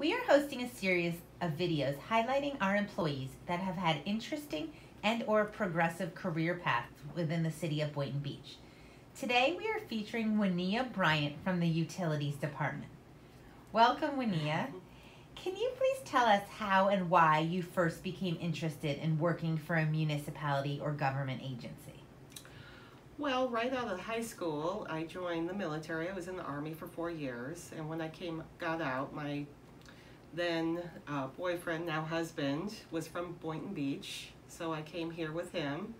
We are hosting a series of videos highlighting our employees that have had interesting and or progressive career paths within the city of Boynton Beach. Today we are featuring Winia Bryant from the Utilities Department. Welcome, Winia. Can you please tell us how and why you first became interested in working for a municipality or government agency? Well, right out of high school, I joined the military. I was in the Army for four years, and when I came, got out, my then uh, boyfriend, now husband, was from Boynton Beach, so I came here with him.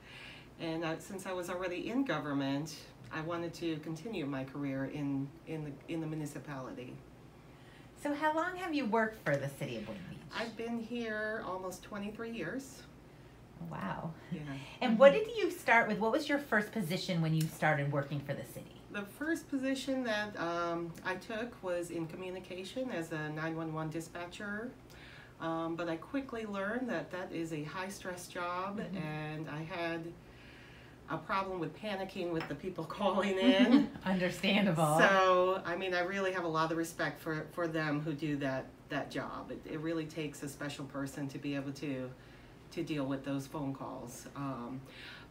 And since I was already in government, I wanted to continue my career in in the in the municipality. So, how long have you worked for the city of Boynton Beach? I've been here almost 23 years. Wow. Yeah. And what did you start with? What was your first position when you started working for the city? The first position that um, I took was in communication as a 911 dispatcher. Um, but I quickly learned that that is a high stress job, Mhm. and I had a problem with panicking with the people calling in. Understandable. so, I mean, I really have a lot of respect for, for them who do that, that job. It, it really takes a special person to be able to, to deal with those phone calls. Um,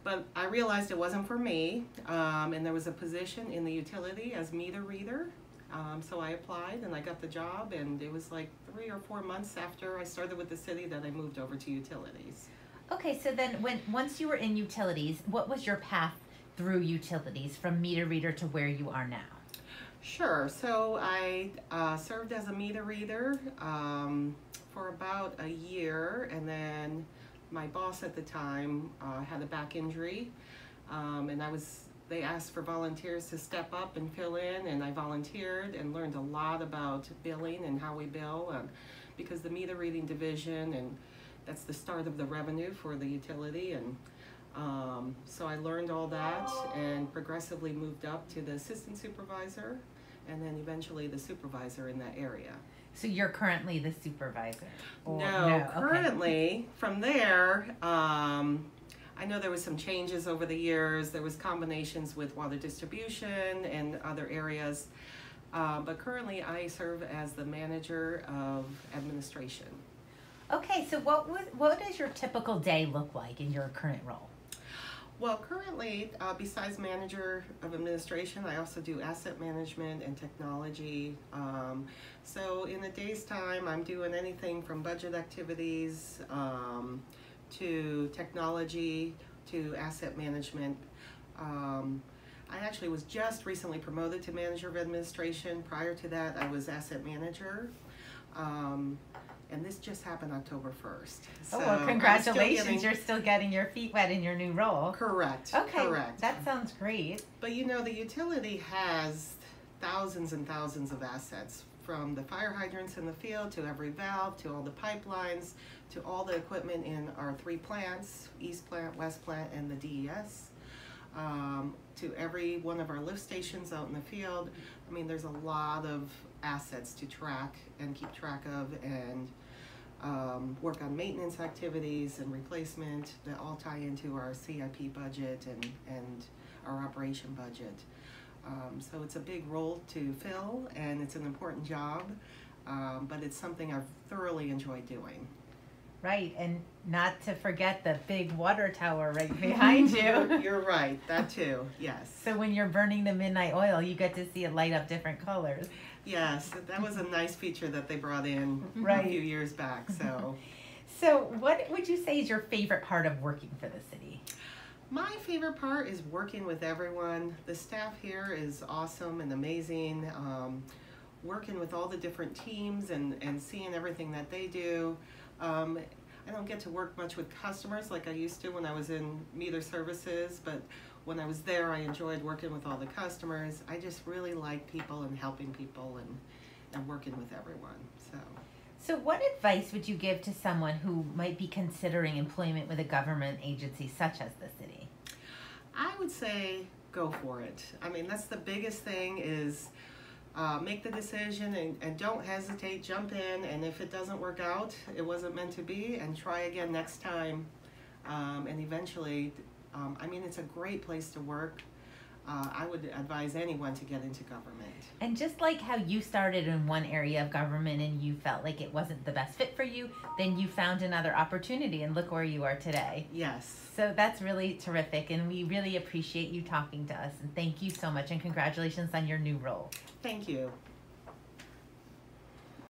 but I realized it wasn't for me, um, and there was a position in the utility as meter reader. Um, so I applied and I got the job, and it was like three or four months after I started with the city that I moved over to utilities. okay, so then when once you were in utilities, what was your path through utilities from meter reader to where you are now? Sure. So I uh, served as a meter reader um, for about a year, and then my boss at the time uh, had a back injury, um, and I was. They asked for volunteers to step up and fill in, and I volunteered and learned a lot about billing and how we bill, um, because the meter reading division and that's the start of the revenue for the utility and. Um, so I learned all that and progressively moved up to the assistant supervisor and then eventually the supervisor in that area. So you're currently the supervisor. Or- no, okay. currently from there, um, I know there was some changes over the years. There was combinations with water distribution and other areas, uh, but currently I serve as the manager of administration. Okay, so what would what does your typical day look like in your current role? Well, currently, uh, besides manager of administration, I also do asset management and technology. Um, so in a day's time, I'm doing anything from budget activities um, to technology to asset management. Um, I actually was just recently promoted to manager of administration. Prior to that, I was asset manager. And this just happened October 1st. oh, well, still congratulations! getting- You're still getting your feet wet in your new role. Correct. Okay, Correct. that sounds great. But you know, the utility has thousands and thousands of assets from the fire hydrants in the field to every valve to all the pipelines to all the equipment in our three plants East Plant, West Plant, and the DES. Um, to every one of our lift stations out in the field. I mean, there's a lot of assets to track and keep track of and um, work on maintenance activities and replacement that all tie into our CIP budget and, and our operation budget. Um, so it's a big role to fill and it's an important job, um, but it's something I've thoroughly enjoyed doing. Right, and not to forget the big water tower right behind You're, you. you're right, that too, yes. So when you're burning the midnight oil, you get to see it light up different colors. Yes, that was a nice feature that they brought in a few years back, so. So, what would you say is your favorite part of working for the city? My favorite part is working with everyone. The staff here is awesome and amazing. Um, working with all the different teams and, and seeing everything that they do. Um, I don't get to work much with customers like I used to when I was in meter services, but when I was there, I enjoyed working with all the customers. I just really like people and helping people and, and working with everyone. So. So, what advice would you give to someone who might be considering employment with a government agency such as the city? I would say go for it. I mean, that's the biggest thing is uh, make the decision and, and don't hesitate, jump in, and if it doesn't work out, it wasn't meant to be, and try again next time. Um, and eventually, um, I mean, it's a great place to work. Uh, I would advise anyone to get into government. And just like how you started in one area of government and you felt like it wasn't the best fit for you, then you found another opportunity and look where you are today. Yes. So that's really terrific, and we really appreciate you talking to us. And thank you so much, and congratulations on your new role. Thank you.